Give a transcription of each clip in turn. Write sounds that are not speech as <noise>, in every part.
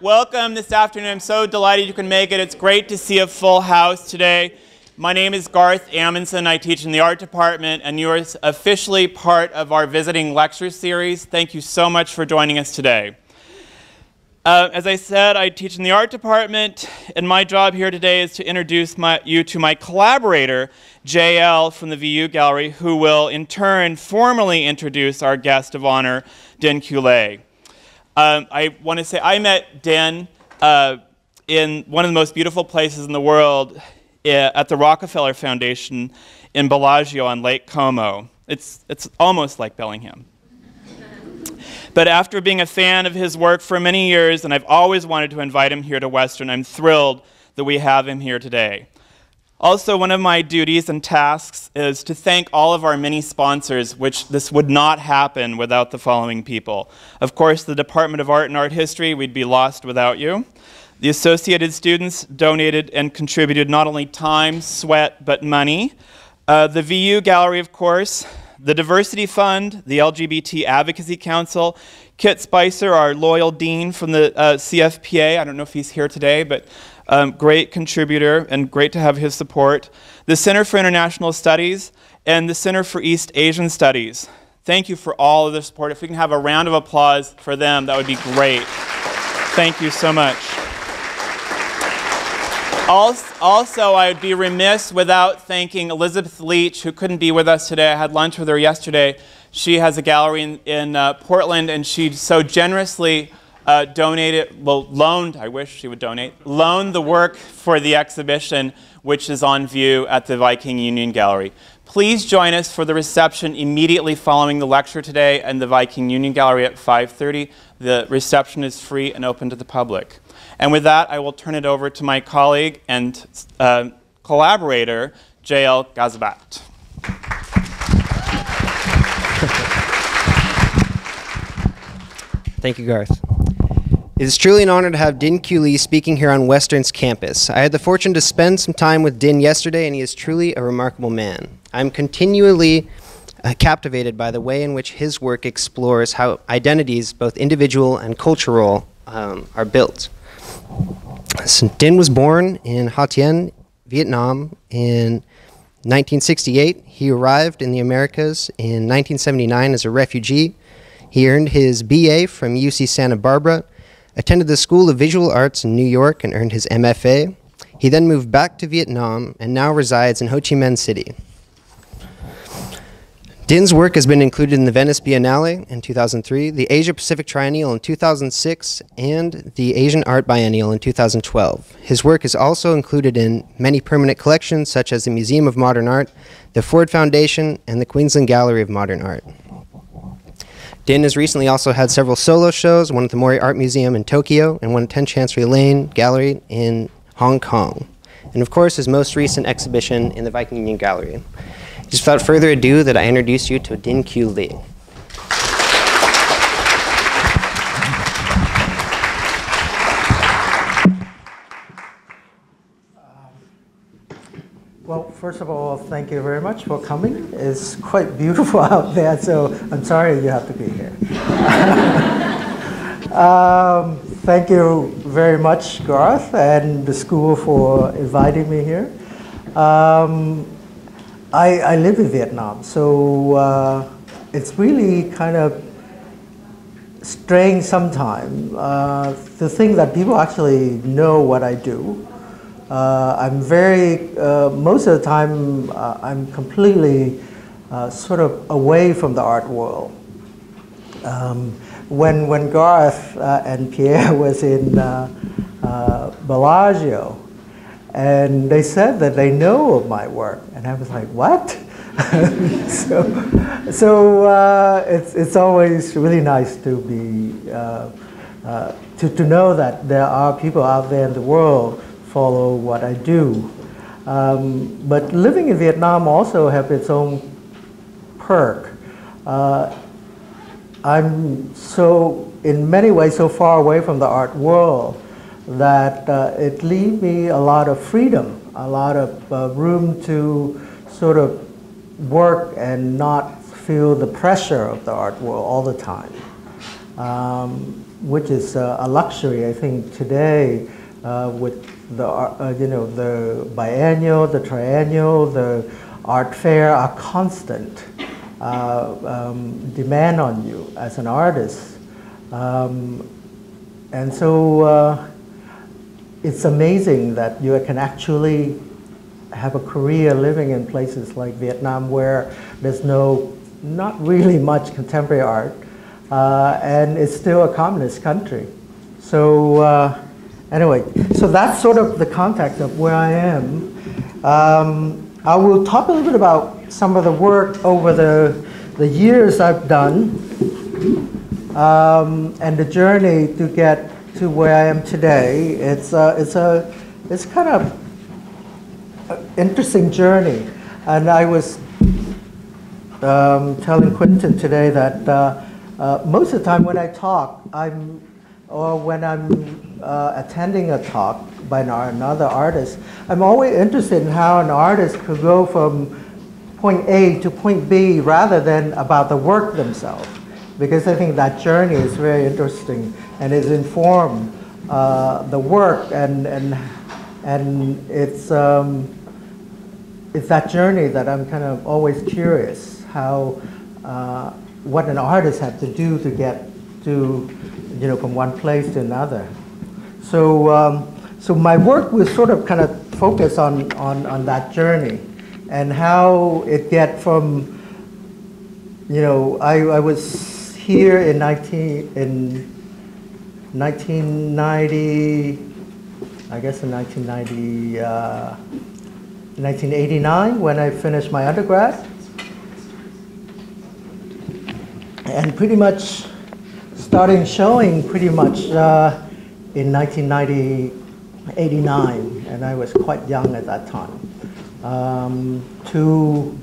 welcome this afternoon. I'm so delighted you can make it. It's great to see a full house today. My name is Garth Amundson. I teach in the art department, and you're officially part of our visiting lecture series. Thank you so much for joining us today. Uh, as I said, I teach in the art department, and my job here today is to introduce my, you to my collaborator, JL from the VU Gallery, who will in turn formally introduce our guest of honor, Dinh Q. Le. Um, I want to say I met Dan uh, in one of the most beautiful places in the world at the Rockefeller Foundation in Bellagio on Lake Como. It's, it's almost like Bellingham. but after being a fan of his work for many years, and I've always wanted to invite him here to Western, I'm thrilled that we have him here today. Also, one of my duties and tasks is to thank all of our many sponsors, which this would not happen without the following people. Of course, the Department of Art and Art History, we'd be lost without you. The associated students donated and contributed not only time, sweat, but money. Uh, the VU Gallery, of course, the Diversity Fund, the LGBT Advocacy Council, Kit Spicer, our loyal dean from the uh, CFPA. I don't know if he's here today, but um, great contributor and great to have his support. The Center for International Studies and the Center for East Asian Studies. Thank you for all of the support. If we can have a round of applause for them, that would be great. Thank you so much. Also, I would be remiss without thanking Elizabeth Leach, who couldn't be with us today. I had lunch with her yesterday. She has a gallery in, in uh, Portland, and she so generously uh, donated, well, loaned, I wish she would donate, loaned the work for the exhibition, which is on view at the Viking Union Gallery. Please join us for the reception immediately following the lecture today in the Viking Union Gallery at 5.30. The reception is free and open to the public. And with that, I will turn it over to my colleague and uh, collaborator, J.L. Gazabat. Thank you, Garth. It is truly an honor to have Dinh Q. Le speaking here on Western's campus. I had the fortune to spend some time with Dinh yesterday, and he is truly a remarkable man. I'm continually uh, captivated by the way in which his work explores how identities, both individual and cultural, um, are built. So Dinh was born in Ha Tien, Vietnam in 1968. He arrived in the Americas in 1979 as a refugee. He earned his BA from UC Santa Barbara attended the School of Visual Arts in New York and earned his MFA. He then moved back to Vietnam and now resides in Ho Chi Minh City. Dinh's work has been included in the Venice Biennale in 2003, the Asia Pacific Triennial in 2006, and the Asian Art Biennial in 2012. His work is also included in many permanent collections such as the Museum of Modern Art, the Ford Foundation, and the Queensland Gallery of Modern Art. Dinh has recently also had several solo shows, one at the Mori Art Museum in Tokyo and one at 10 Chancery Lane Gallery in Hong Kong. And of course, his most recent exhibition in the Viking Union Gallery. Just without further ado, that I introduce you to Dinh Q. Le. Well, first of all, thank you very much for coming. It's quite beautiful <laughs> out there, so I'm sorry you have to be here. <laughs> um, thank you very much, Garth, and the school for inviting me here. Um, I, I, live in Vietnam, so uh, it's really kind of strange sometimes uh, to think that people actually know what I do. Uh, I'm very, uh, most of the time, uh, I'm completely uh, sort of away from the art world. Um, when, when Garth uh, and Pierre <laughs> was in uh, Bellagio, and they said that they know of my work, and I was like, what? <laughs> so so it's, it's always really nice to be, to, to know that there are people out there in the world follow what I do. Um, but living in Vietnam also have its own perk. Uh, I'm so, in many ways, so far away from the art world that uh, it leaves me a lot of freedom, a lot of uh, room to sort of work and not feel the pressure of the art world all the time. Um, which is uh, a luxury, I think, today uh, with the, uh, you know, the biennial, the triennial, the art fair are constant uh, um, demand on you as an artist. Um, and so uh, it's amazing that you can actually have a career living in places like Vietnam where there's no, not really <laughs> much contemporary art, uh, and it's still a communist country. So uh, anyway, so that's sort of the context of where I am. Um, I will talk a little bit about some of the work over the, the years I've done um, and the journey to get to where I am today. It's, uh, it's, a, it's kind of an interesting journey. And I was um, telling Quentin today that uh, uh, most of the time when I talk, I'm, or when I'm uh, attending a talk by another artist, I'm always interested in how an artist could go from point A to point B rather than about the work themselves. Because I think that journey is very interesting and is informed uh, the work and, and, and it's, um, it's that journey that I'm kind of always curious how uh, what an artist had to do to get to, you know, from one place to another. So, um, so my work was sort of kind of focused on, on, on that journey and how it get from, you know, I, I was here in 19, in 1990, I guess in 1990, uh, 1989 when I finished my undergrad. and pretty much starting showing pretty much uh, in 1989, and I was quite young at that time, um, to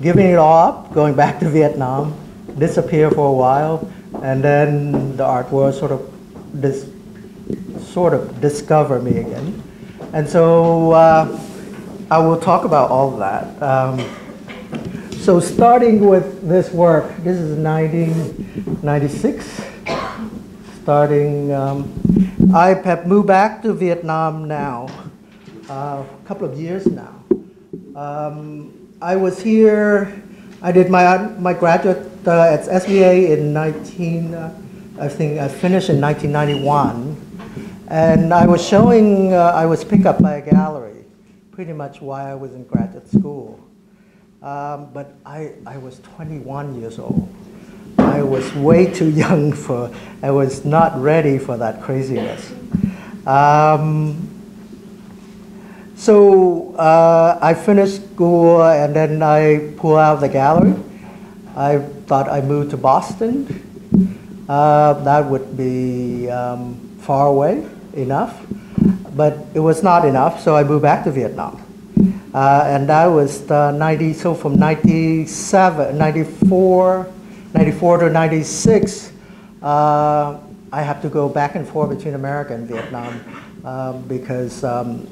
giving it all up, going back to Vietnam, disappear for a while, and then the art world sort of dis- sort of discover me again. And so uh, I will talk about all that. Um, so starting with this work, this is 1996. Starting, um, I have moved back to Vietnam now, uh, a couple of years now. Um, I was here, I did my, my graduate uh, at SVA in 19, uh, I think I finished in 1991. And I was showing, uh, I was picked up by a gallery, pretty much while I was in graduate school. Um, but I, I was 21 years old. I was way too <laughs> young for, I was not ready for that craziness. Um, so uh, I finished school and then I pulled out the gallery. I thought I moved to Boston. Uh, that would be um, far away enough, but it was not enough, so I moved back to Vietnam. Uh, and that was the 90, so from 97, 94, 94 to 96, uh, I have to go back and forth between America and Vietnam um, because um,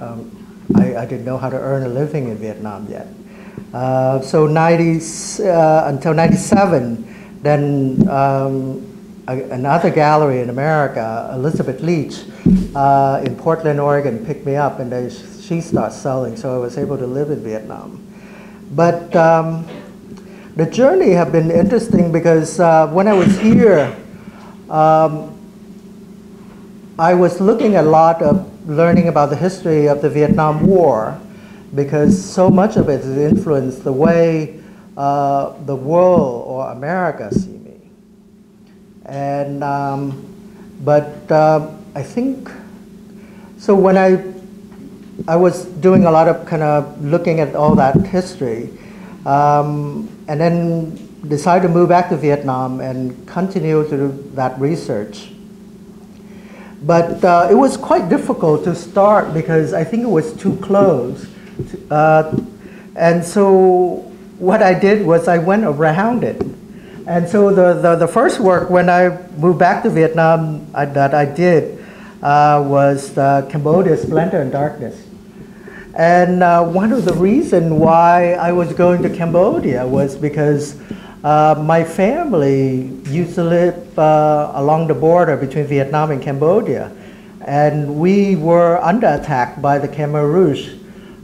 um, I, I, didn't know how to earn a living in Vietnam yet. Uh, so 90, uh, until 97, then um, another gallery in America, Elizabeth Leach, uh, in Portland, Oregon, picked me up and they she starts selling, so I was able to live in Vietnam. But um, the journey have been interesting because uh, when I was here, um, I was looking a lot of learning about the history of the Vietnam War because so much of it has influenced the way uh, the world or America see me. And, um, but uh, I think, so when I I was doing a lot of kind of looking at all that history, um, and then decided to move back to Vietnam and continue to do that research. But uh, it was quite difficult to start because I think it was too close. Uh, and so what I did was I went around it. And so the, the, the first work when I moved back to Vietnam I, that I did uh, was Cambodia Splendor and Darkness. And uh, one of the reasons why I was going to Cambodia was because Uh, my family used to live uh, along the border between Vietnam and Cambodia, and we were under attack by the Khmer Rouge.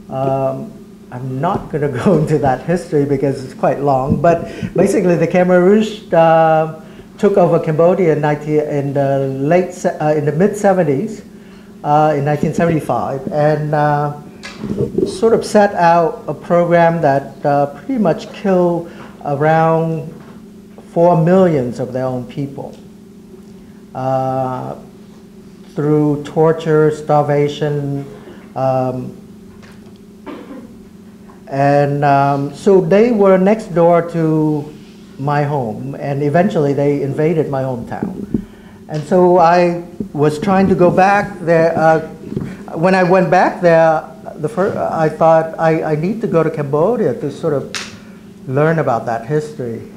Um, I'm not going <laughs> to go into that history because it's quite long, but basically the Khmer Rouge uh, took over Cambodia in, 19, in the late uh, in the mid 70s, uh, in 1975, and sort of set out a program that uh, pretty much killed around four millions of their own people uh, through torture, starvation. Um, and um, so they were next door to my home, and eventually they invaded my hometown. And so I was trying to go back there. Uh, when I went back there, the first, I thought I, I need to go to Cambodia to sort of learn about that history.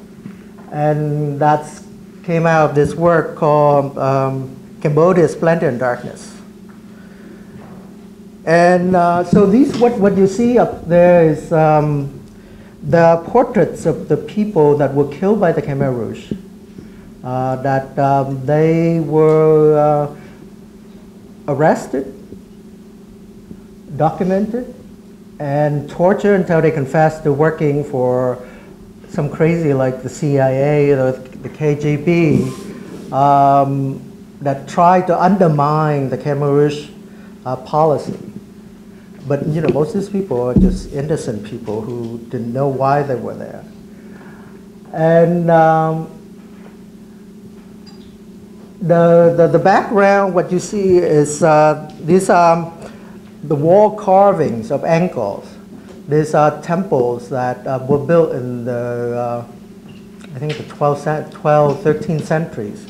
And that came out of this work called um, Cambodia Splendor and Darkness. And uh, so these, what, what you see up there is um, the portraits of the people that were killed by the Khmer Rouge. Uh, that um, they were uh, arrested, documented, and tortured until they confessed to working for some crazy like the CIA or the KGB um, that tried to undermine the Rouge uh, policy. But you know, most of these people are just innocent people who didn't know why they were there. And um, the, the, the background, what you see is uh, these are the wall carvings of Angkors. These are temples that uh, were built in the, uh, I think the 12th, 12, 13th centuries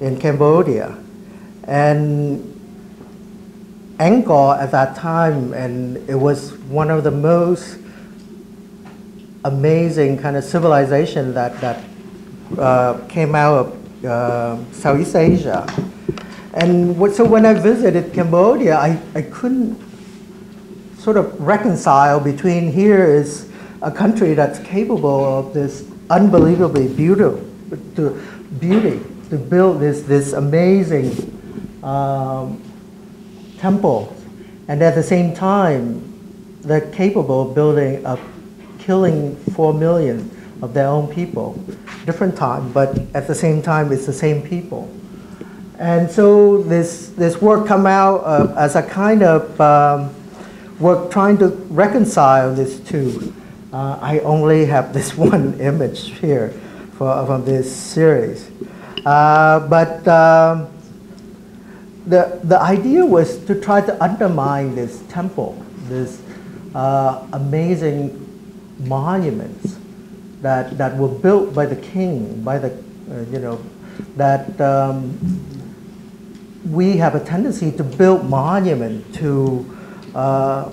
in Cambodia. And Angkor at that time, and it was one of the most amazing kind of civilization that, that uh, came out of uh, Southeast Asia. And what, so when I visited Cambodia, I, I couldn't sort of reconcile between here is a country that's capable of this unbelievably beautiful to beauty to build this, this amazing um, temple, and at the same time, they're capable of building, of killing four million of their own people. Different time, but at the same time, it's the same people. And so this, this work come out uh, as a kind of um, work trying to reconcile these two. Uh, I only have <laughs> this one image here for, from this series. Uh, but um, the, the idea was to try to undermine this temple, this uh, amazing monuments that, that were built by the king, by the, uh, you know, that um, we have a tendency to build monuments to uh,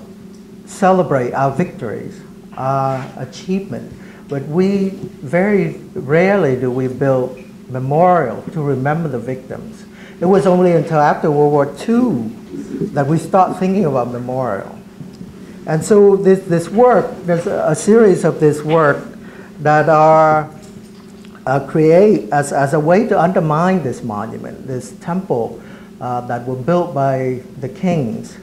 celebrate our victories, our achievement. But we very rarely do we build memorial to remember the victims. It was only until after World War II that we start thinking about memorial. And so this, this work, there's a, series of this work that are uh, create as, as a way to undermine this monument, this temple that were built by the kings.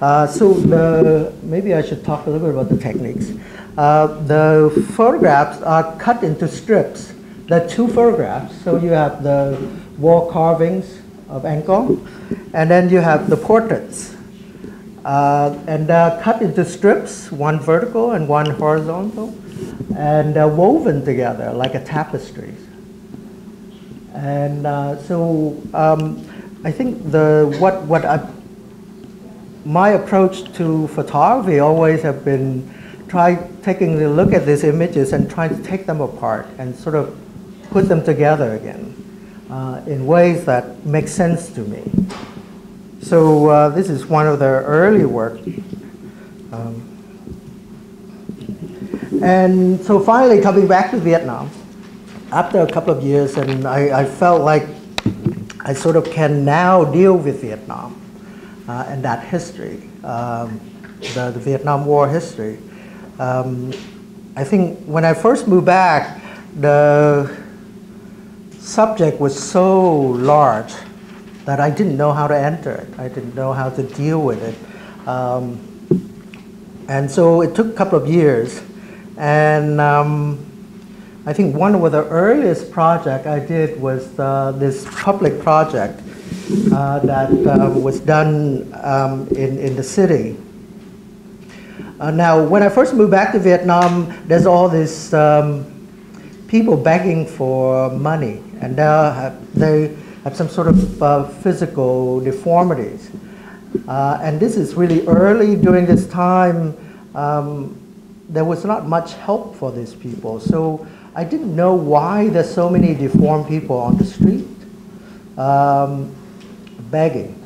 Uh, so the, maybe I should talk a little bit about the techniques. Uh, the photographs are cut into strips. There are two photographs. So you have the wall carvings of Angkor. And then you have the portraits. Uh, and they're cut into strips, one vertical and one horizontal, and they're woven together like a tapestry. And uh, so um, I think the what what I, my approach to photography always have been try taking a look at these images and trying to take them apart and sort of put them together again uh, in ways that make sense to me. So uh, this is one of the early work. Um, and so finally coming back to Vietnam, after a couple of years, and I, I felt like I sort of can now deal with Vietnam uh, and that history, um, the, the, Vietnam War history. Um, I think when I first moved back, the subject was so large that I didn't know how to enter it. I didn't know how to deal with it. Um, and so it took a couple of years. And um, I think one of the earliest project I did was uh, this public project uh, that uh, was done um, in, in the city. Uh, now, when I first moved back to Vietnam, there's all these um, people begging for money, and they have some sort of uh, physical deformities. Uh, and this is really early during this time. Um, there was not much help for these people. So I didn't know why there's so many deformed people on the street um, begging.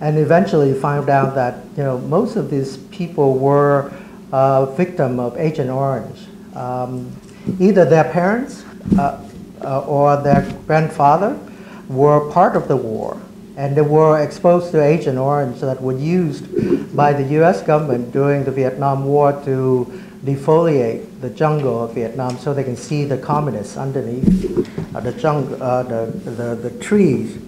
And eventually found out that you know most of these people were uh, victim of Agent Orange. Um, either their parents uh, uh, or their grandfather were part of the war and they were exposed to Agent Orange that were used by the US government during the Vietnam War to defoliate the jungle of Vietnam so they can see the communists underneath uh, the, jungle, uh, the, the, the, trees.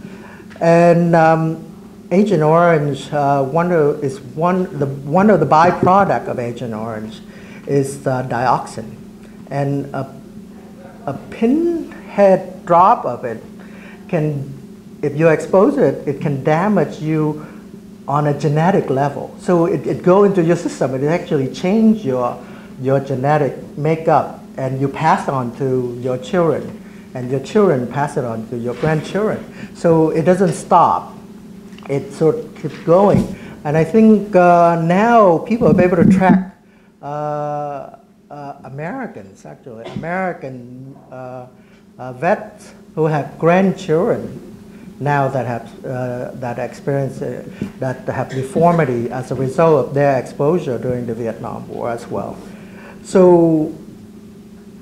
And um, Agent Orange, uh, one of, is one, the, one of the byproduct of Agent Orange is the dioxin. And a, a pinhead drop of it can, if you expose it, it can damage you on a genetic level. So it, it go into your system, it actually change your, your genetic makeup and you pass on to your children and your children pass it on to your grandchildren. So it doesn't stop. It sort of keeps going. And I think uh, now people are able to track uh, uh, Americans, actually, American uh, uh, vets who have grandchildren now that have uh, that experience that have deformity as a result of their exposure during the Vietnam War as well. So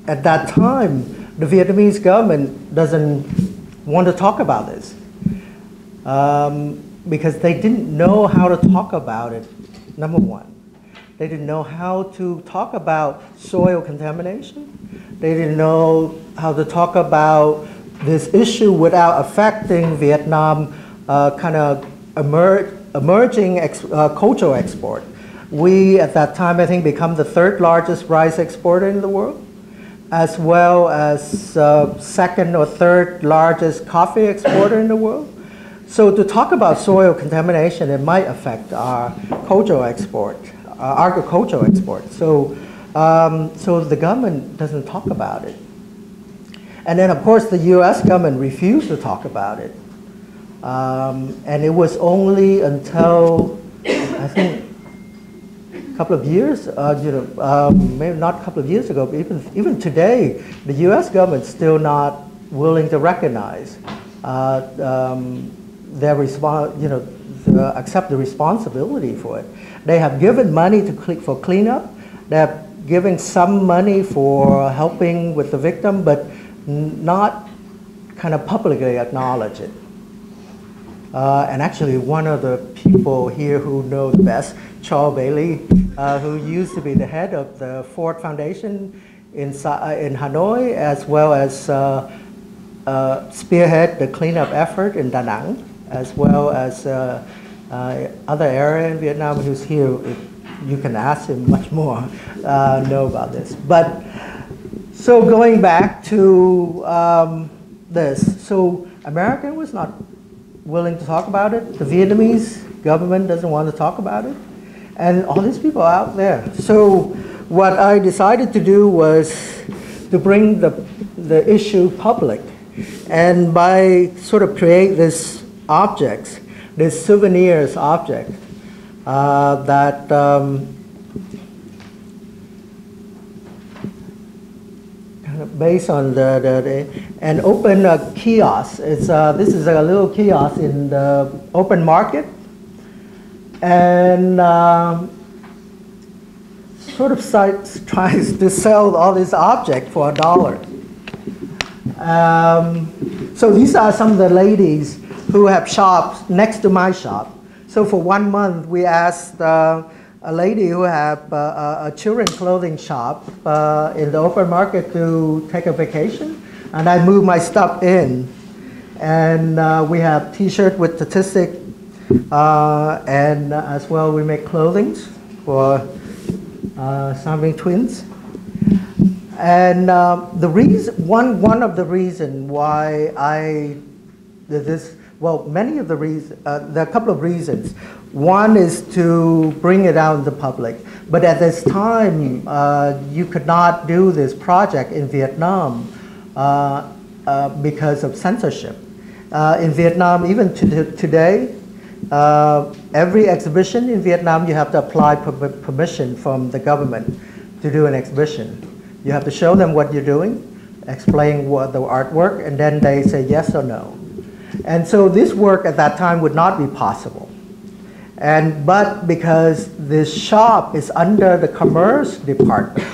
at that time, the Vietnamese government doesn't want to talk about this um, because they didn't know how to talk about it. Number one, they didn't know how to talk about soil contamination. They didn't know how to talk about this issue without affecting Vietnam uh, kind of emer emerging ex uh, cultural export. We, at that time, I think, become the third largest rice exporter in the world, as well as uh, second or third largest coffee exporter in the world. So to talk about soil contamination, it might affect our cultural export, uh, agricultural export. So, um, so the government doesn't talk about it. And then, of course, the US government refused to talk about it. Um, and it was only until, I think, couple of years, uh, you know, um, maybe not a couple of years ago, but even, even today, the US government's still not willing to recognize uh, um, their response, you know, to accept the responsibility for it. They have given money to for cleanup. They have given some money for helping with the victim, but not kind of publicly acknowledge it. Uh, and actually, one of the people here who know the best, Charles Bailey, uh, who used to be the head of the Ford Foundation in, uh, in Hanoi, as well as uh, uh, spearhead the cleanup effort in Da Nang, as well as uh, other area in Vietnam who's here. You can ask him much more, know about this. But so going back to um, this, so America was not willing to talk about it. The Vietnamese government doesn't want to talk about it. And all these people out there. So what I decided to do was to bring the, the issue public. And by sort of create this objects, this souvenirs object uh, that um, based on the, the, the and open a kiosk. It's uh, this is a little kiosk in the open market, and um, sort of sites tries to sell all these objects for a dollar. Um, so these are some of the ladies who have shops next to my shop. So for one month, we asked uh, a lady who had uh, a children clothing shop uh, in the open market to take a vacation, and I moved my stuff in. And uh, we have T-shirt with statistic, uh, and as well we make clothing for uh, twins. And uh, the reason, one, one of the reason why I, this, well, many of the reasons, uh, there are a couple of reasons. One is to bring it out in the public. But at this time, uh, you could not do this project in Vietnam uh, uh, because of censorship. Uh, in Vietnam, even to today, uh, every exhibition in Vietnam, you have to apply per permission from the government to do an exhibition. You have to show them what you're doing, explain what the artwork, and then they say yes or no. And so this work at that time would not be possible. And, but because this shop is under the commerce department,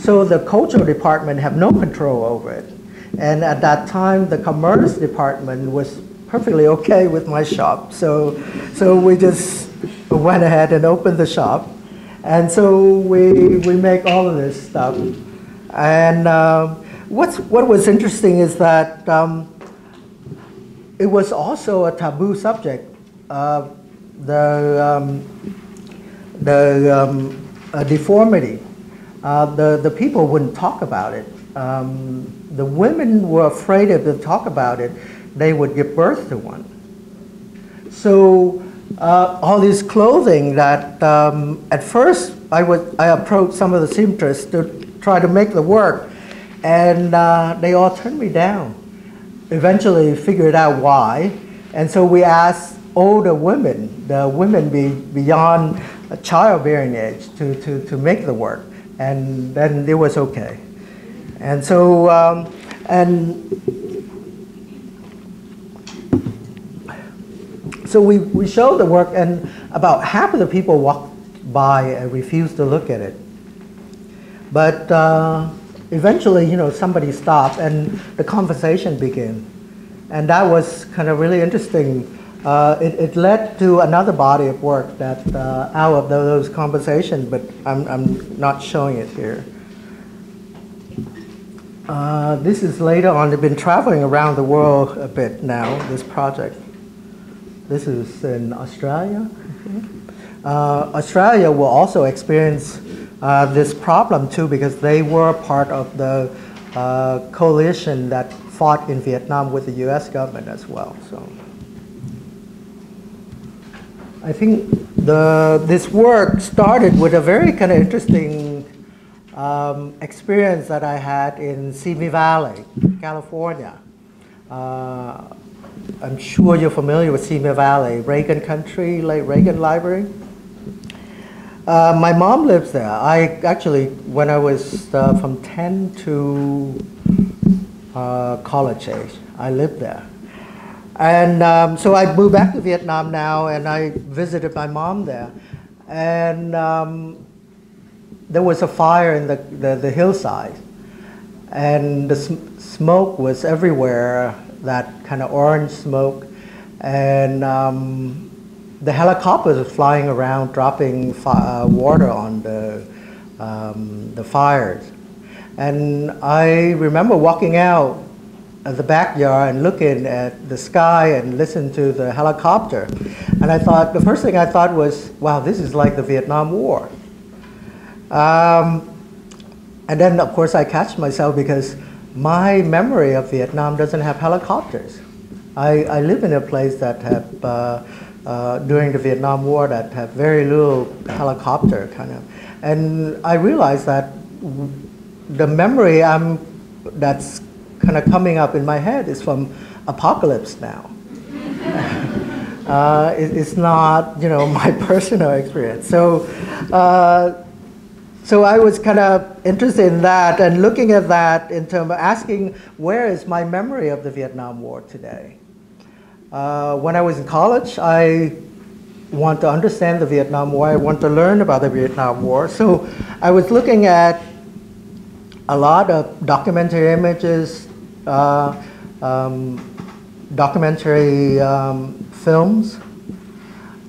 so the cultural department have no control over it. And at that time, the commerce department was perfectly okay with my shop. So, so we just went ahead and opened the shop. And so we, we make all of this stuff. And uh, what's, what was interesting is that um, it was also a taboo subject. Uh, the, um, the um, uh, deformity. Uh, the, the people wouldn't talk about it. Um, the women were afraid if they talk about it, they would give birth to one. So uh, all this clothing that um, at first I, would, I approached some of the seamstresses to try to make the work, and uh, they all turned me down. Eventually figured out why, and so we asked older women, the women be beyond childbearing age, to, to, to make the work. And then it was okay. And so, um, and so we, we showed the work, and about half of the people walked by and refused to look at it. But uh, eventually, you know, somebody stopped, and the conversation began. And that was kind of really interesting uh, it, it, led to another body of work that uh, out of those conversations, but I'm, I'm not showing it here. Uh, this is later on. They've been traveling around the world a bit now, this project. This is in Australia. Uh, Australia will also experience uh, this problem too because they were part of the uh, coalition that fought in Vietnam with the US government as well. So. I think the, this work started with a very kind of interesting um, experience that I had in Simi Valley, California. I'm sure you're familiar with Simi Valley, Reagan Country, like Reagan Library. Uh, my mom lives there. I actually, when I was uh, from 10 to uh, college age, I lived there. And um, so I moved back to Vietnam now, and I visited my mom there. And um, there was a fire in the, the, the hillside, and the sm smoke was everywhere, that kind of orange smoke. And um, the helicopters were flying around, dropping uh, water on the, um, the fires. And I remember walking out at the backyard and looking at the sky and listen to the helicopter. And I thought, the first thing I thought was, wow, this is like the Vietnam War. Um, and then, of course, I catch myself because my memory of Vietnam doesn't have helicopters. I, I live in a place that have, uh, uh, during the Vietnam War, that have very little helicopter kind of. And I realized that the memory I'm, that's kind of coming up in my head is from Apocalypse Now. <laughs> uh, it, it's not, you know, <laughs> my personal experience. So, uh, so I was kind of interested in that and looking at that in terms of asking, where is my memory of the Vietnam War today? Uh, when I was in college, I want to understand the Vietnam War. I want to learn about the Vietnam War. So I was looking at a lot of documentary images, uh, um, documentary um, films.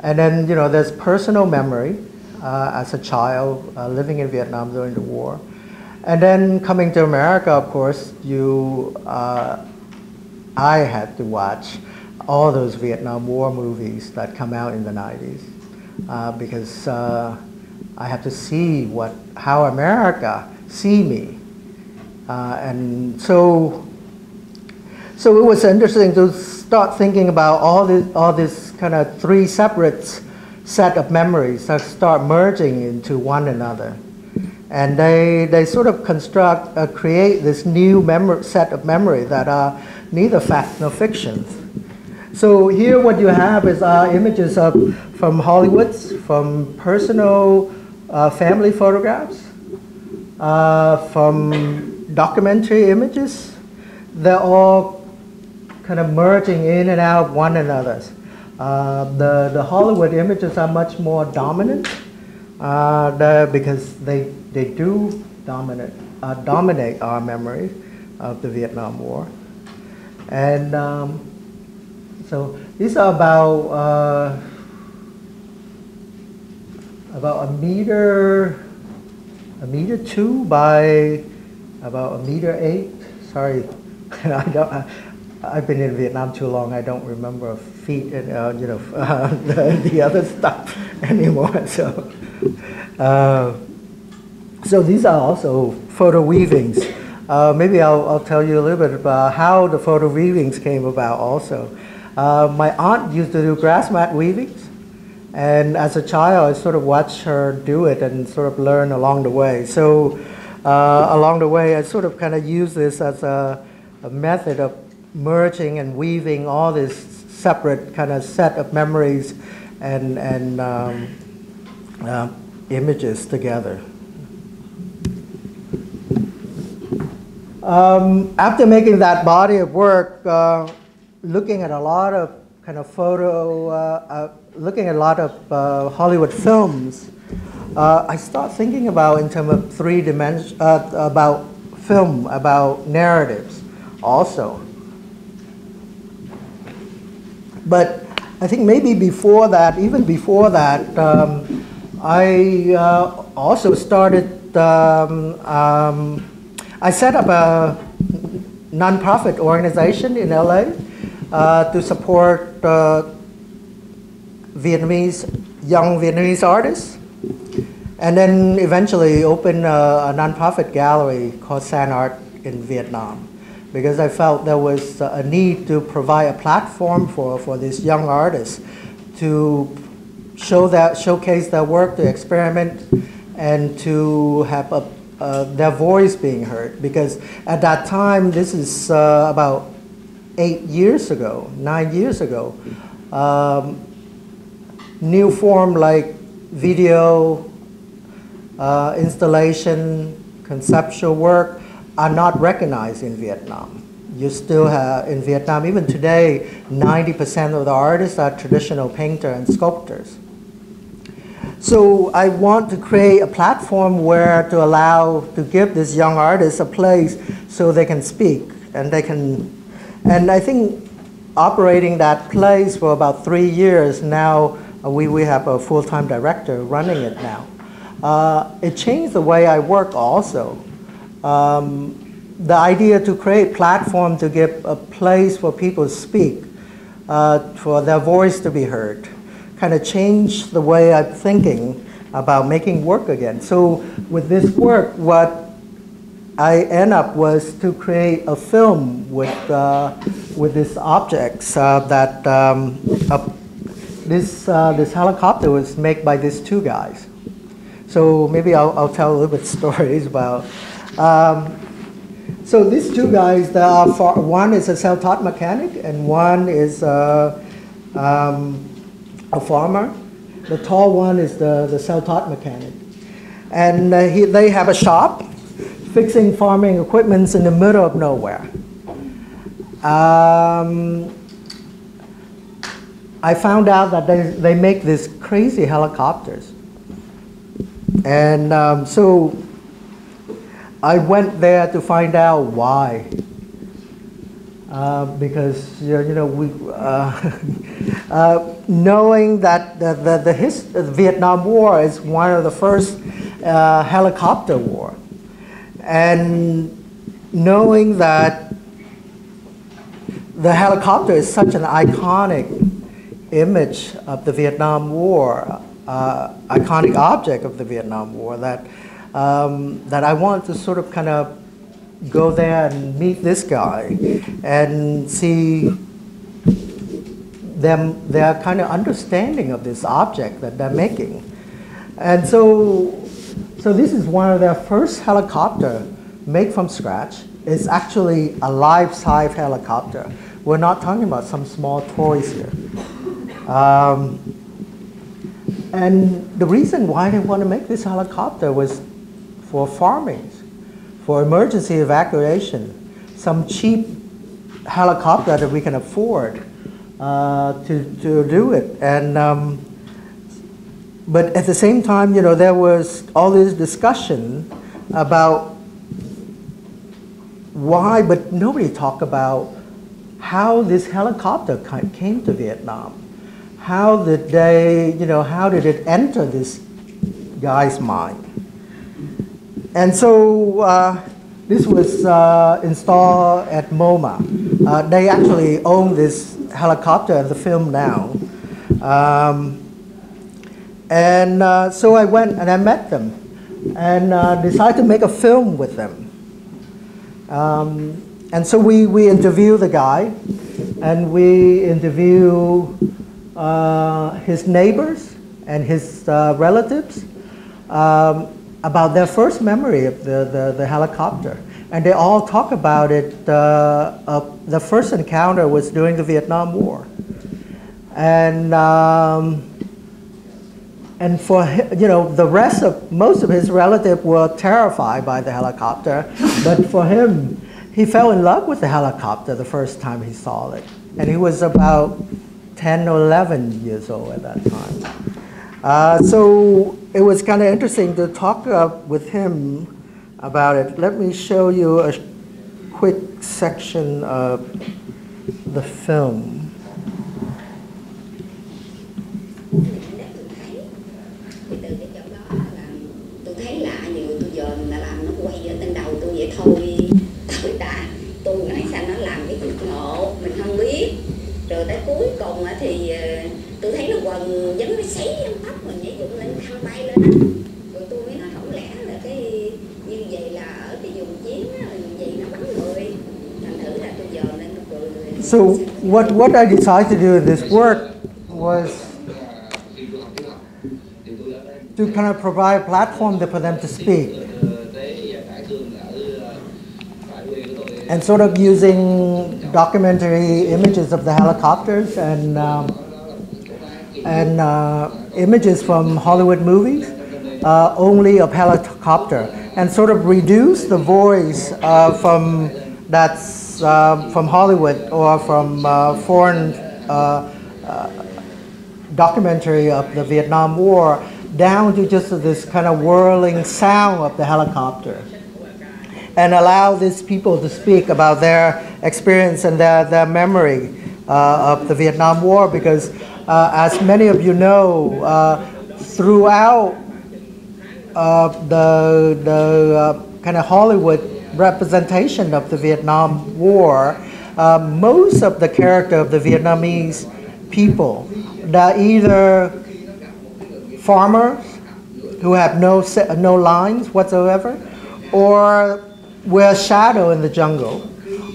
And then, you know, there's personal memory. Uh, as a child uh, living in Vietnam during the war. And then coming to America, of course, you, uh, I had to watch all those Vietnam War movies that come out in the 90s uh, because I have to see what, how America see me. And so, so it was interesting to start thinking about all this, all this kind of three separate set of memories that start merging into one another. And they, they sort of construct, uh, create this new memory, set of memory that are neither fact nor fiction. So here what you have is uh, images of, from Hollywoods, from personal uh, family photographs, uh, from documentary images. They're all kind of merging in and out one another. Uh, the, the Hollywood images are much more dominant uh, the, because they, they do dominate, uh, dominate our memory of the Vietnam War. And um, so these are about uh, about a meter, a meter two by about a meter eight. Sorry, <laughs> I don't. I, I've been in Vietnam too long. I don't remember feet and uh, you know <laughs> uh, the, the, other stuff <laughs> anymore. <laughs> So, uh, so these are also photo weavings. Uh, maybe I'll, I'll tell you a little bit about how the photo weavings came about. Also, uh, my aunt used to do grass mat weavings, and as a child, I sort of watched her do it and sort of learn along the way. So, uh, along the way, I sort of kind of use this as a, a method of merging and weaving all this separate kind of set of memories and, and um, uh, images together. Um, after making that body of work, uh, looking at a lot of kind of photo, uh, uh looking at a lot of uh, Hollywood films, uh, I start thinking about in terms of three dimensions, about film, about narratives also. But I think maybe before that, even before that, um, I uh, also started, um, um, I set up a nonprofit organization in LA uh, to support uh, Vietnamese, young Vietnamese artists. And then eventually opened a, a nonprofit gallery called San Art in Vietnam because I felt there was a need to provide a platform for, for these young artists to show that, showcase their work, to experiment, and to have a, uh, their voice being heard. Because at that time, this is uh, about eight years ago, nine years ago, um, new form like video, uh, installation, conceptual work are not recognized in Vietnam. You still have, in Vietnam, even today, 90% of the artists are traditional painters and sculptors. So I want to create a platform where to allow, to give these young artists a place so they can speak and they can, and I think operating that place for about three years now, we, we have a full-time director running it now. Uh, it changed the way I work also um, the idea to create platform to give a place for people to speak, uh, for their voice to be heard, kind of changed the way I'm thinking about making work again. So with this work, what I end up was to create a film with uh, with these objects uh, that um, this uh, this helicopter was made by these two guys. So maybe I'll, I'll tell a little bit <laughs> stories about um, so these two guys, there are far, one is a self-taught mechanic and one is a, um, a farmer. The tall one is the, the self-taught mechanic. And uh, he, they have a shop fixing farming equipment in the middle of nowhere. Um, I found out that they, they make these crazy helicopters. And um, so I went there to find out why. uh, because you know, we uh, <laughs> uh, knowing that the the, the, the, Vietnam War is one of the first uh, helicopter war, and knowing that the helicopter is such an iconic image of the Vietnam War, uh, iconic object of the Vietnam War that um, that I wanted to sort of kind of go there and meet this guy and see them their kind of understanding of this object that they're making. And so so this is one of their first helicopter made from scratch. It's actually a life-size helicopter. We're not talking about some small toys here. Um, and the reason why they want to make this helicopter was for farming for emergency evacuation, some cheap helicopter that we can afford uh, to, to do it. And, um, but at the same time, you know, there was all this discussion about why, but nobody talked about how this helicopter came to Vietnam. How did they, you know, how did it enter this guy's mind? And so uh, this was uh, installed at MoMA. Uh, they actually own this helicopter and the film now. Um, and uh, so I went and I met them and uh, decided to make a film with them. Um, and so we, we interview the guy and we interview uh, his neighbors and his relatives. Um, about their first memory of the, the, the helicopter. And they all talk about it. Uh, uh, the first encounter was during the Vietnam War. And, um, and for, you know, the rest of, most of his relatives were terrified by the helicopter. but for him, he fell in love with the helicopter the first time he saw it. And he was about 10 or 11 years old at that time. Uh, so it was kind of interesting to talk uh, with him about it. Let me show you a quick section of the film. Tôi thấy nó quần sấy tóc mình nhảy dựng lên lên rồi tôi mới nói không lẽ là cái như vậy là ở cái vùng chiến á vậy nó bắn người? Thành thử là tôi lên tôi cười So what what I decided to do in this work was to kind of provide a platform for them to speak. And sort of using documentary images of the helicopters and um, and uh, images from Hollywood movies, uh, only a helicopter, and sort of reduce the voice uh, from that's uh, from Hollywood or from uh, foreign uh, documentary of the Vietnam War down to just this kind of whirling sound of the helicopter and allow these people to speak about their experience and their, their memory uh, of the Vietnam War because as many of you know, uh, throughout uh, the, the uh, kind of Hollywood representation of the Vietnam War, uh, most of the character of the Vietnamese people, they're either farmers who have no, no lines whatsoever, or we're shadow in the jungle,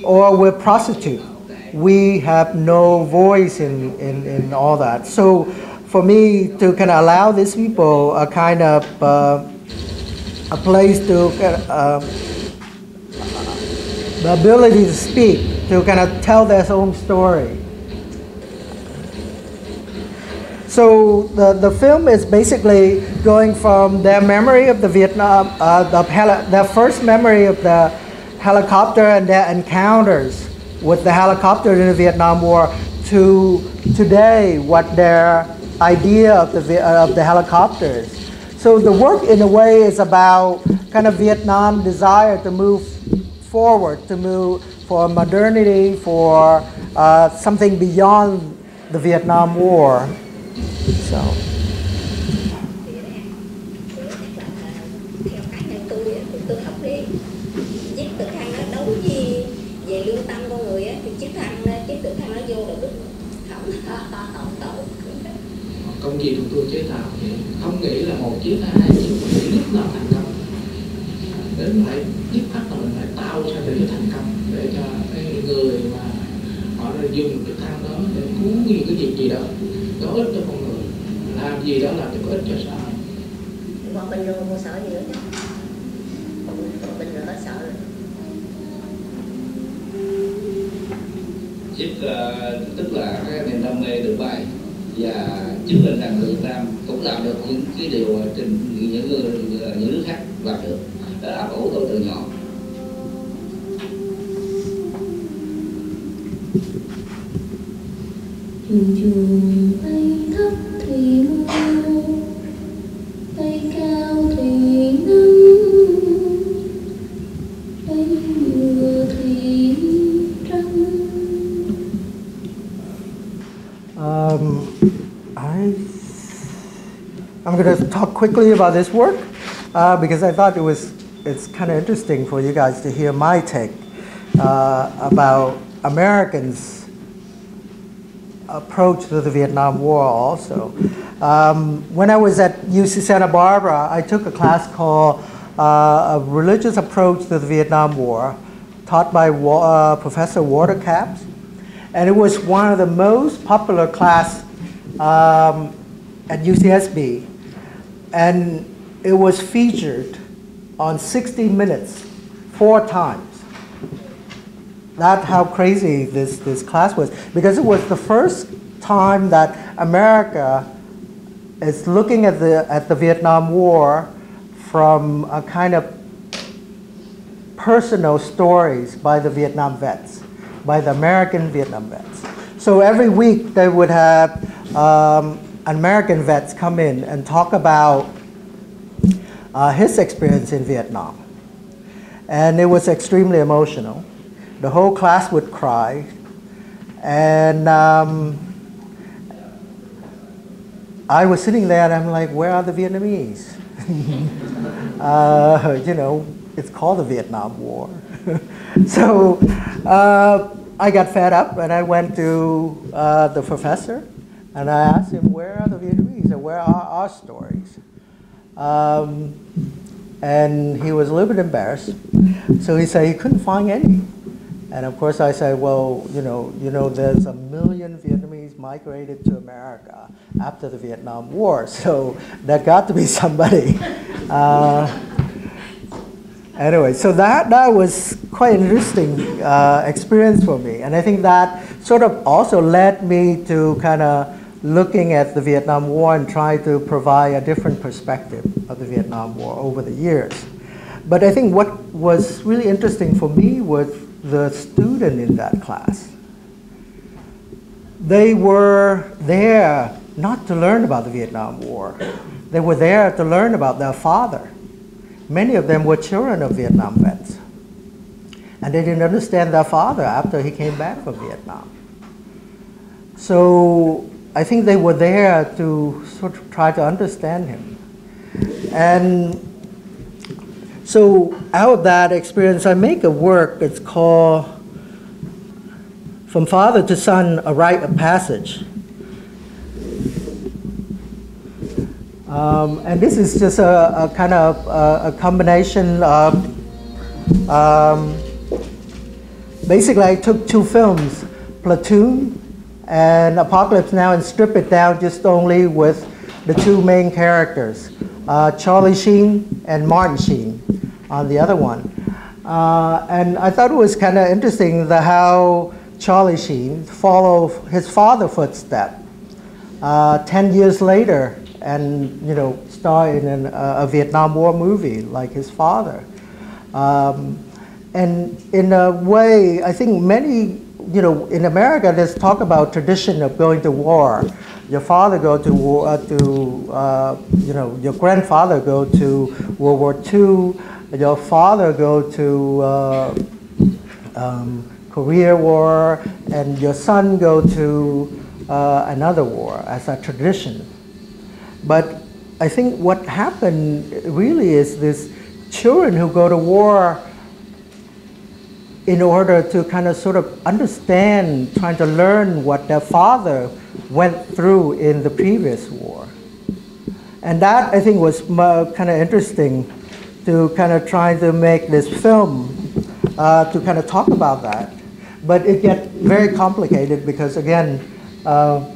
or we're prostitute we have no voice in, in, in all that. So for me to kind of allow these people a kind of uh, a place to uh, the ability to speak, to kind of tell their own story. So the, the film is basically going from their memory of the Vietnam, uh, the their first memory of the helicopter and their encounters with the helicopters in the Vietnam War to today what their idea of the, of the helicopters. So the work in a way is about kind of Vietnam desire to move forward, to move for modernity, for uh, something beyond the Vietnam War. So. Việc của tôi chế tạo thì không nghĩ là một chiếc hay hai chiếc mà chỉ lúc nào thành công. Đến phải dứt khoát là mình phải tạo ra được cái thành công để cho cái người mà họ đã dùng cái thang đó để cứu những cái việc gì đó. Có ích cho con người làm gì đó làm cho có ích cho xã hội. Còn bình thường cô sợ gì nữa chứ? Bình thường hết sợ rồi. Chiếc uh, tức là cái niềm đam mê được bay và chứng minh rằng người Việt Nam cũng làm được những cái điều trên những người những nước khác làm được. Đã là ủ tôi từ nhỏ. Trường trường bay thấp thì mưa going to talk quickly about this work uh, because I thought it was it's kind of interesting for you guys to hear my take uh, about Americans' approach to the Vietnam War. Also, um, when I was at UC Santa Barbara, I took a class called uh, "A Religious Approach to the Vietnam War," taught by Wa- uh, Professor Walter Capps and it was one of the most popular class um, at UCSB, and it was featured on 60 Minutes four times. That's how crazy this, this class was, because it was the first time that America is looking at the, at the Vietnam War from a kind of personal stories by the Vietnam vets, by the American Vietnam vets. So every week they would have um, American vets come in and talk about uh, his experience in Vietnam. And it was extremely emotional. The whole class would cry. And um, I was sitting there and I'm like, where are the Vietnamese? <laughs> uh, you know, it's called the Vietnam War. <laughs> so uh, I got fed up and I went to uh, the professor and I asked him, where are the Vietnamese and where are our stories? Um, and he was a little bit embarrassed. So he said he couldn't find any. And of course I said, well, you know, you know, there's a million Vietnamese migrated to America after the Vietnam War, <laughs> so there got to be somebody. <laughs> Uh, anyway, so that, that was quite an interesting uh, experience for me. And I think that sort of also led me to kind of looking at the Vietnam War and trying to provide a different perspective of the Vietnam War over the years. But I think what was really interesting for me was the student in that class. They were there not to learn about the Vietnam War. They were there to learn about their father. Many of them were children of Vietnam vets. And they didn't understand their father after he came back from Vietnam. So I think they were there to sort of try to understand him. And so out of that experience, I make a work. It's called From Father to Son, A Rite of Passage. Um, and this is just a, a kind of a, a combination of, um, basically I took two films, Platoon and Apocalypse Now, and strip it down just only with the two main characters, uh, Charlie Sheen and Martin Sheen on the other one. Uh, and I thought it was kind of interesting the how Charlie Sheen followed his father's footsteps uh, 10 years later and, you know, star in an, a Vietnam War movie like his father. Um, and in a way, I think many, you know, in America, there's talk about tradition of going to war. Your father go to war, uh, to, uh, you know, your grandfather go to World War II. Your father go to uh, um, Korea War, and your son go to uh, another war as a tradition. But I think what happened really is this children who go to war in order to kind of sort of understand, trying to learn what their father went through in the previous war. And that I think was kind of interesting to kind of try to make this film uh, to kind of talk about that. But it gets very complicated because again, uh,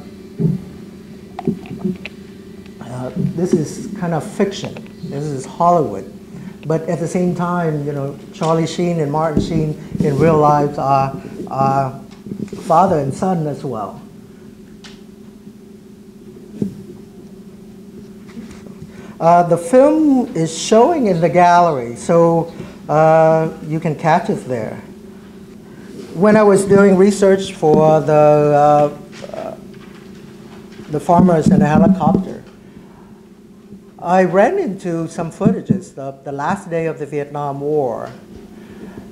uh, this is kind of fiction. This is Hollywood. But at the same time, you know, Charlie Sheen and Martin Sheen in real life are, are father and son as well. Uh, the film is showing in the gallery, so uh, you can catch it there. When I was doing research for the, uh, uh the farmers in the helicopter, I ran into some footages of the last day of the Vietnam War.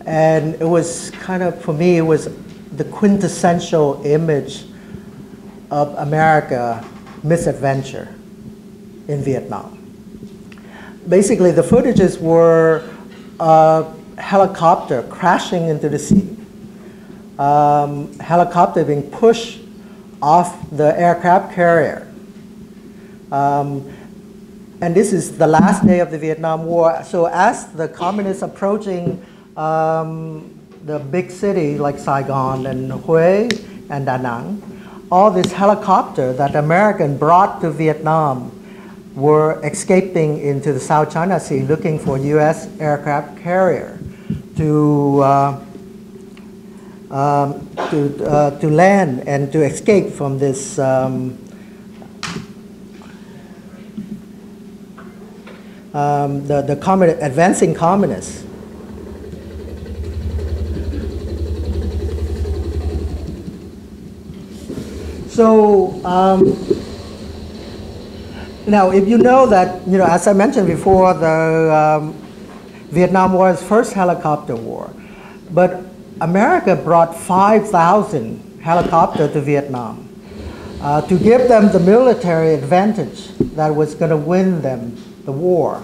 And it was kind of, for me, it was the quintessential image of America misadventure in Vietnam. Basically, the footages were a helicopter crashing into the sea, um, helicopter being pushed off the aircraft carrier. Um, and this is the last day of the Vietnam War. So as the communists approaching um, the big city like Saigon and Hue and Da Nang, all this helicopter that American brought to Vietnam were escaping into the South China Sea looking for U.S. aircraft carrier to uh, um, to, uh, to land and to escape from this um, um, the, the advancing communists. So um, now, if you know that, you know, as I mentioned before, the um, Vietnam War is first helicopter war, but America brought 5,000 helicopters to Vietnam uh, to give them the military advantage that was going to win them the war.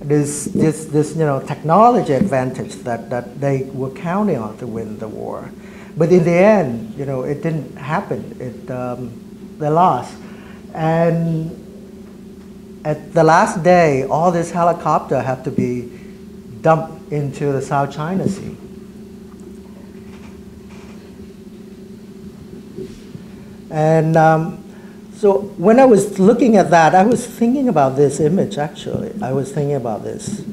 This, this, this you know, technology advantage that, that they were counting on to win the war. But in the end, you know, it didn't happen. It, um, they lost. And at the last day, all this helicopter had to be dumped into the South China Sea. And um, so when I was looking at that, I was thinking about this image actually. I was thinking about this.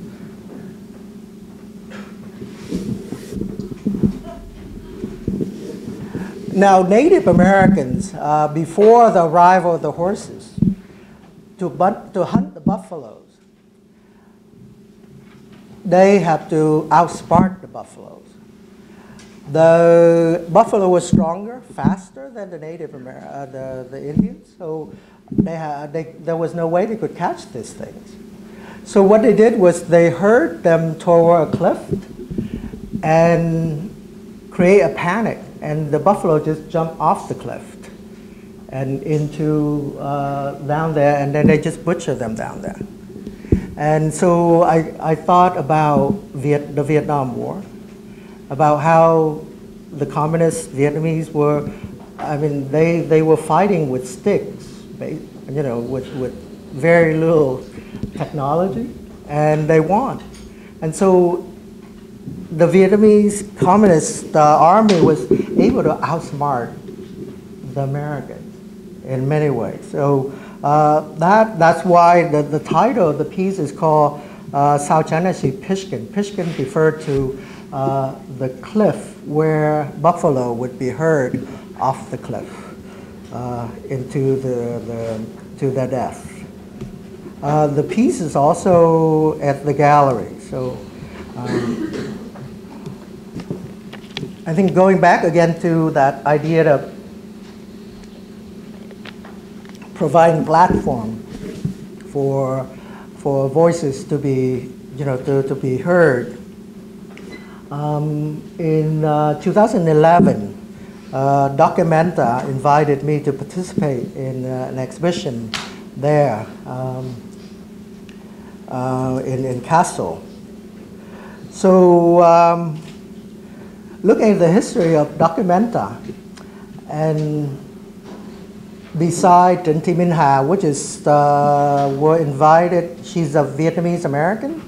Now, Native Americans, uh, before the arrival of the horses, to, to hunt the buffaloes, they have to outsmart the buffaloes. The buffalo was stronger, faster than the Native American, uh, the, the Indians, so they had, they, there was no way they could catch these things. So what they did was they herd them toward a cliff and create a panic, and the buffalo just jump off the cliff and into uh, down there, and then they just butcher them down there. And so I, I thought about Viet, the Vietnam War about how the communist Vietnamese were, I mean, they, they were fighting with sticks, you know, with, with very little technology, and they won. And so the Vietnamese Communist uh, Army was able to outsmart the Americans in many ways. So uh, that, that's why the, the title of the piece is called uh, South China Pishkun. Pishkun referred to uh, the cliff where buffalo would be herd off the cliff uh, into the, the, to their death. Uh, the piece is also at the gallery. So um, I think going back again to that idea of providing platform for, for voices to be, you know, to, to be heard Um, in uh, 2011, uh, Documenta invited me to participate in uh, an exhibition there um, uh, in, in Kassel. So, um, looking at the history of Documenta, and beside Trịnh Thị Minh Hà, which is uh, were invited, she's a Vietnamese American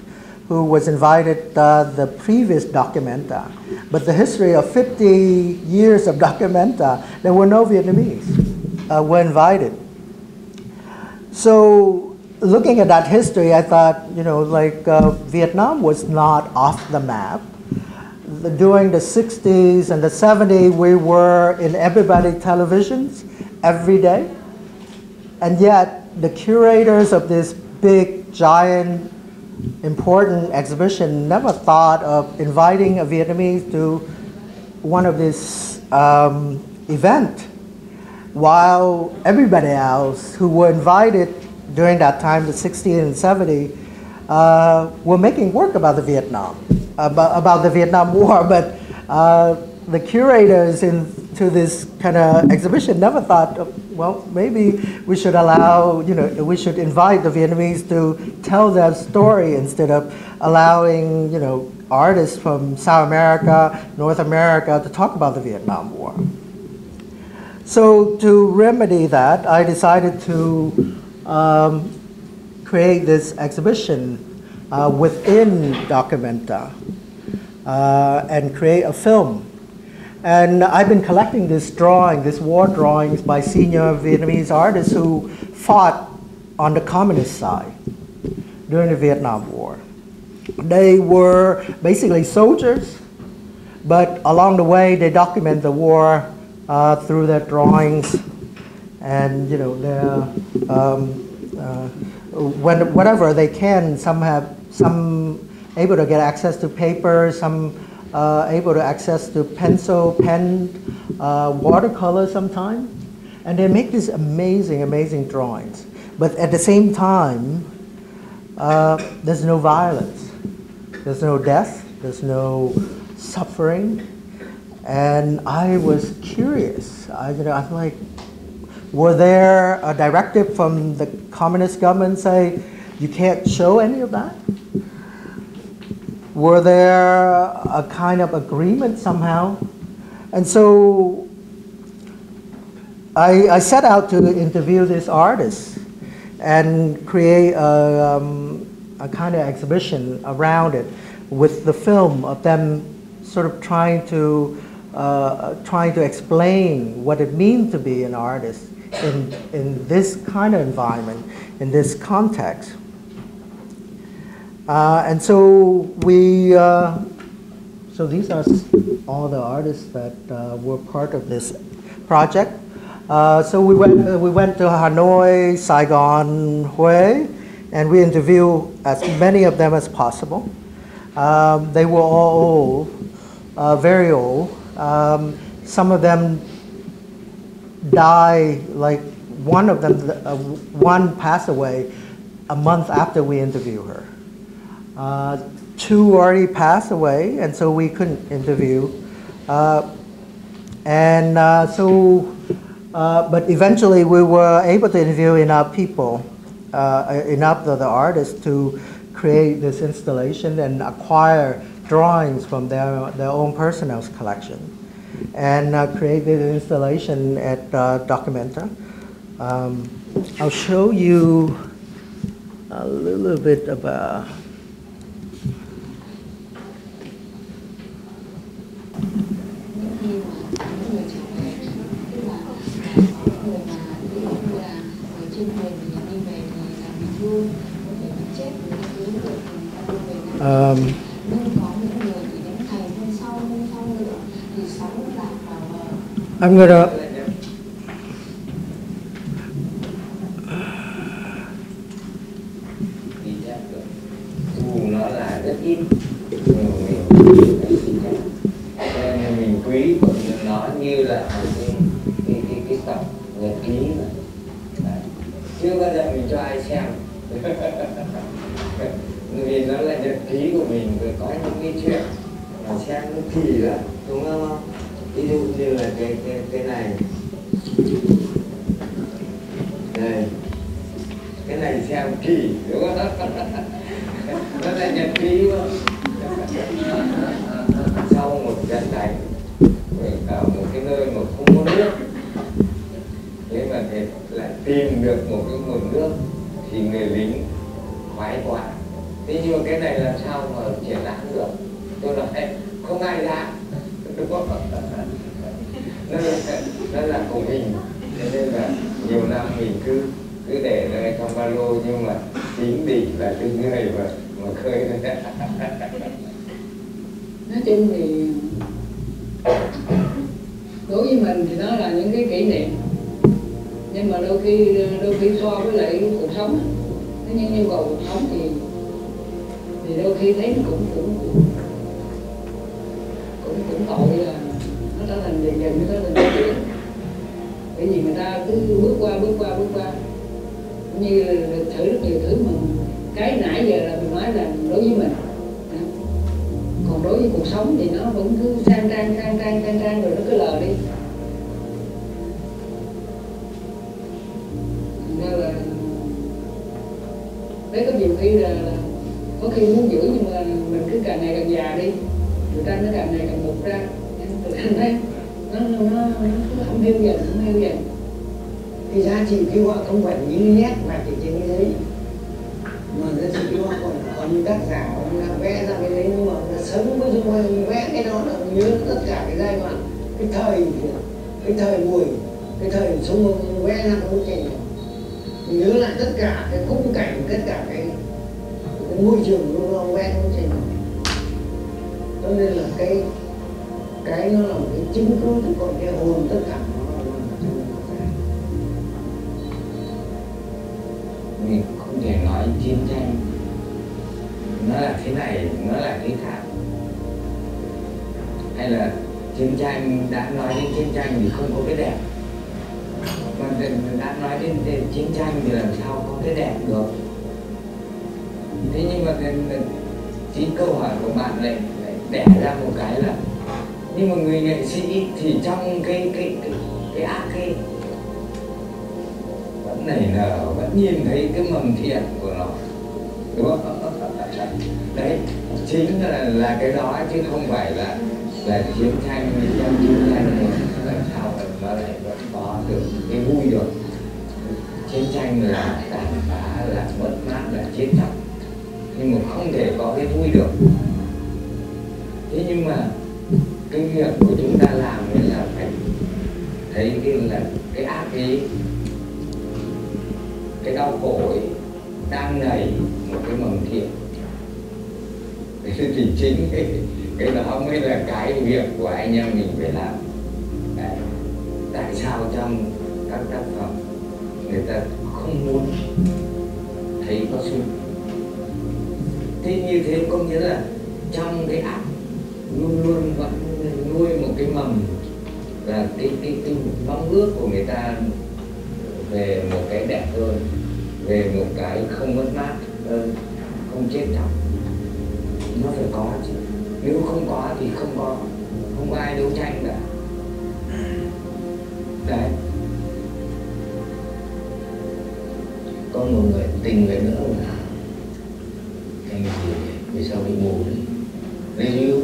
who was invited uh, the previous Documenta. But the history of 50 years of Documenta, there were no Vietnamese uh, were invited. So looking at that history, I thought, you know, like uh, Vietnam was not off the map. The, during the 60s and the 70s, we were in everybody televisions every day. And yet, the curators of this big, giant, important exhibition. Never thought of inviting a Vietnamese to one of this um, event, while everybody else who were invited during that time, the 60s and 70s, uh, were making work about the Vietnam, about, about the Vietnam War, <laughs> but uh, the curators into this kind of exhibition never thought, well, maybe we should allow, you know, we should invite the Vietnamese to tell their story instead of allowing, you know, artists from South America, North America to talk about the Vietnam War. So to remedy that, I decided to um, create this exhibition uh, within Documenta uh, and create a film. And I've been collecting this drawing, this war drawings by senior Vietnamese artists who fought on the communist side during the Vietnam War. They were basically soldiers, but along the way they document the war uh, through their drawings and you know their um, uh, when, whatever they can. Some have some able to get access to paper, some uh, able to access to pencil, pen, uh, watercolor sometimes, and they make these amazing, amazing drawings. But at the same time, uh, there's no violence, there's no death, there's no suffering, and I was curious. I, you know, I'm like, were there a directive from the communist government say you can't show any of that? Were there a kind of agreement somehow? And so I, I set out to interview this artist and create a, um, a kind of exhibition around it with the film of them sort of trying to uh, trying to explain what it means to be an artist in, in this kind of environment, in this context. Uh, and so we, uh, so these are all the artists that uh, were part of this project. Uh, so we went, uh, we went to Hanoi, Saigon, Hue, and we interviewed as many of them as possible. Um, they were all old, uh, very old. Um, some of them die, like one of them, one passed away a month after we interviewed her. Uh, two already passed away, and so we couldn't interview. Uh, and uh, so, uh, but eventually we were able to interview enough people, uh, enough of the artists to create this installation and acquire drawings from their, their own personnel collection and uh, created an installation at uh, Documenta. Um, I'll show you a little bit about um, I'm gonna cứ bước qua bước qua bước qua. Như được thử rất nhiều thứ mà cái nãy giờ là mình nói là đối với mình. Còn đối với cuộc sống thì nó vẫn cứ sang trang sang trang sang trang rồi nó cứ lờ đi. Nên là đấy có nhiều khi là có khi muốn giữ nhưng mà mình cứ càng ngày càng già đi. Người ta nó càng ngày càng mục ra. Nên cảm thấy nó nó nó, nó cứ không hiu dần không hiu dần cái giá trị cứu gọi không phải những nét mà chỉ trên cái giấy mà giá trị cứu gọi còn còn những tác giả ông đang vẽ ra cái đấy nhưng mà nó sống với xung quanh vẽ cái đó là nhớ tất cả cái giai đoạn cái thời cái thời buổi cái thời sống ông vẽ ra cái bức tranh này nhớ lại tất cả cái khung cảnh tất cả cái, cái môi trường lúc đó vẽ cái bức tranh này cho nên là cái cái nó là một cái chứng cứ còn cái hồn tất cả chiến tranh. Nó là thế này nó là thế khác. Hay là chiến tranh đã nói đến chiến tranh thì không có cái đẹp. Mà đã nói đến, đến chiến tranh thì làm sao có cái đẹp được. Thế nhưng mà chính câu hỏi của bạn lại, lại đẻ ra một cái là nhưng mà người nghệ sĩ thì trong cái cái cái, cái ác cái, cái nảy nở vẫn nhìn thấy cái mầm thiện của nó. Đúng không? Đấy, chính là là cái đó chứ không phải là là chiến tranh trong chiến tranh này làm sao mà nó lại vẫn có được cái vui được. Chiến tranh là tàn phá, là mất mát, là chiến thắng nhưng mà không thể có cái vui được. Thế nhưng mà cái việc của chúng ta làm là phải thấy cái là cái ác ý hội ấy đang nảy một cái mầm thiện. Thì chính. Cái, <laughs> cái đó mới là cái việc của anh em mình phải làm. Đấy. tại sao trong các tác phẩm người ta không muốn thấy có xung thế như thế có nghĩa là trong cái ác luôn luôn vẫn nuôi một cái mầm là cái cái cái mong ước của người ta về một cái đẹp hơn về một cái không mất mát hơn không chết chóc nó phải có chứ. Nếu không có thì không có không có ai đấu tranh cả. Đấy. Có một người tình người nữa là anh gì vì sao bị mù đấy. Lê lưu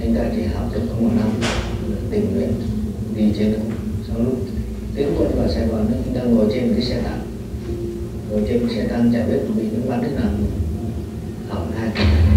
anh ta chỉ học được có một năm tình nguyện đi trên đó. Sau lúc tiến quân vào Sài Gòn, anh ta ngồi trên cái xe tải ngồi trên cái xe tăng chả biết bị nước bắn thế nào? Hỏng hai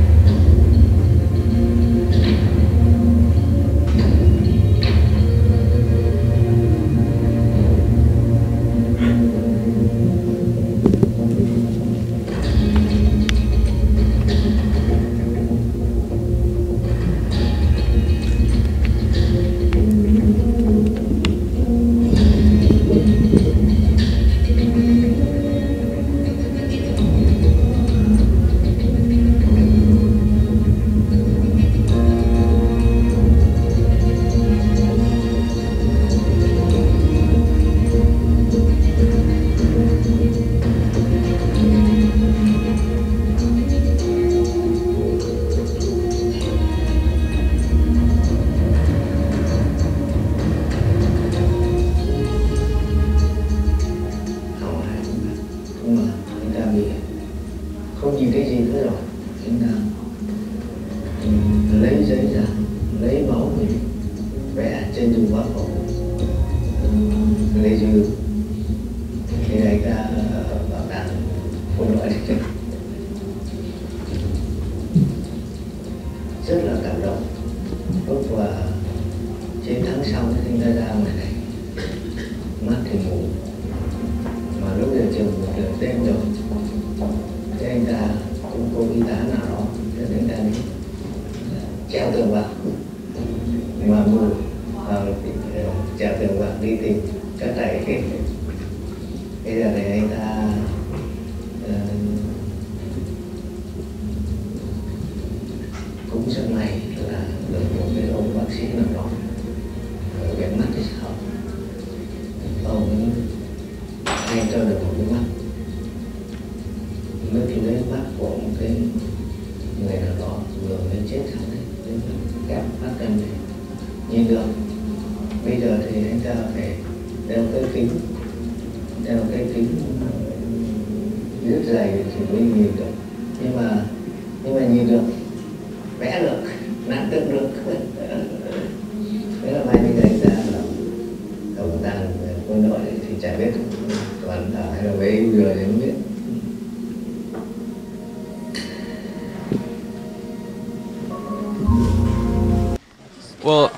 Well,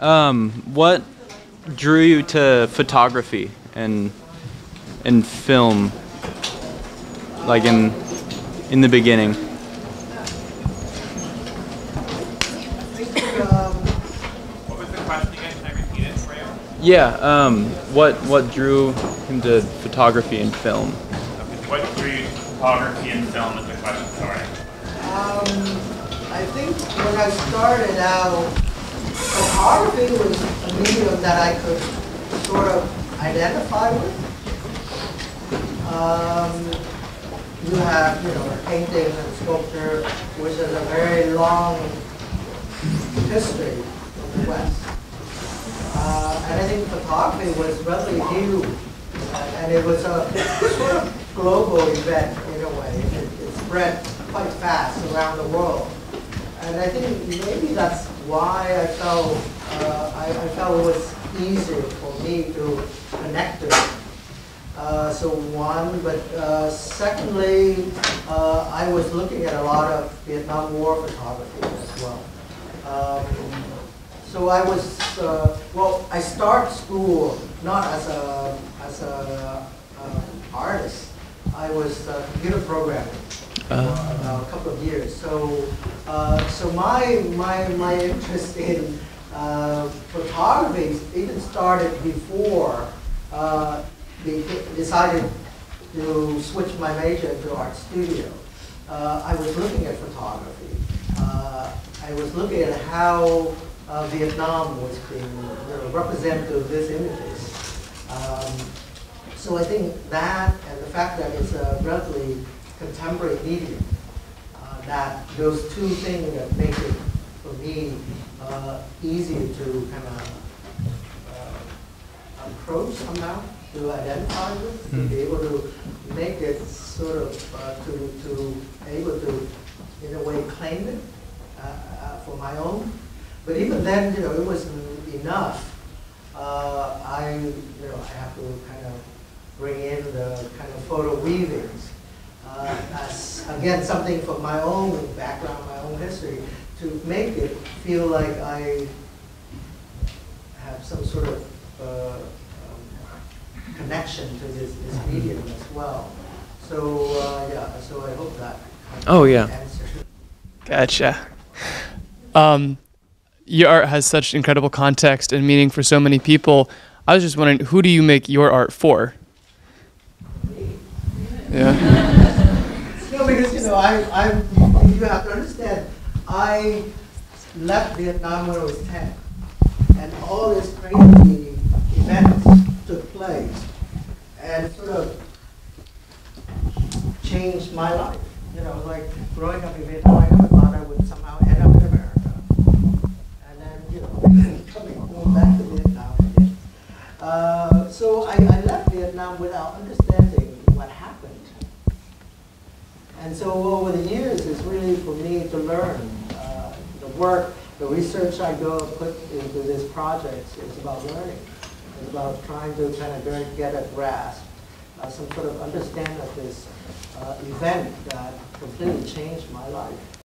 um, what drew you to photography and and film, like in in the beginning? What was the question again? Can I repeat it for you? Yeah. Um, what what drew him to photography and film? What drew you to photography and film is the question, sorry. Um, I think when I started out, photography was a medium that I could sort of identify with. Um, you have, you know, painting and sculpture, which is a very long history of the West. Uh, and I think photography was relatively new, and it was a sort of global event in a way. It, it spread quite fast around the world. And I think maybe that's why I felt, uh, I, I felt it was easier for me to connect to it. Uh, so one, but uh, secondly, uh, I was looking at a lot of Vietnam War photography as well. Um, so I was, uh, well, I start school not as a, as a uh, artist. I was uh, computer programming for about a couple of years. So, uh, so my, my, my interest <laughs> in uh, photography even started before uh, they decided to switch my major to art studio. Uh, I was looking at photography. Uh, I was looking at how uh, Vietnam was being you know, represented through these images. Um, so I think that and the fact that it's a relatively contemporary medium, that those two things that make it, for me, uh, easier to kind of uh, approach somehow, to identify with, to be able to make it sort of, uh, to, to able to, in a way, claim it uh, uh, for my own. But even then, you know, it wasn't enough. Uh, I, you know, I have to kind of bring in the kind of photo weavings uh, as, again, something from my own background, my own history, to make it feel like I have some sort of uh, um, connection to this, this medium as well. So, uh, yeah, so I hope that Oh, yeah. answers. Gotcha. Um, your art has such incredible context and meaning for so many people. I was just wondering, who do you make your art for? Yeah. <laughs> No, because you know, I, I, you have to understand, I left Vietnam when I was 10, and all these crazy events took place, and sort of changed my life. You know, like growing up in Vietnam, I never thought I would somehow end up in America, and then you know, <laughs> coming back to Vietnam again. Uh, so I, I left Vietnam without understanding what happened And so over the years, it's really for me to learn. The work, the research I go put into this project is about learning. It's about trying to kind of get- get a grasp, uh, some sort of understanding of this uh, event that completely changed my life.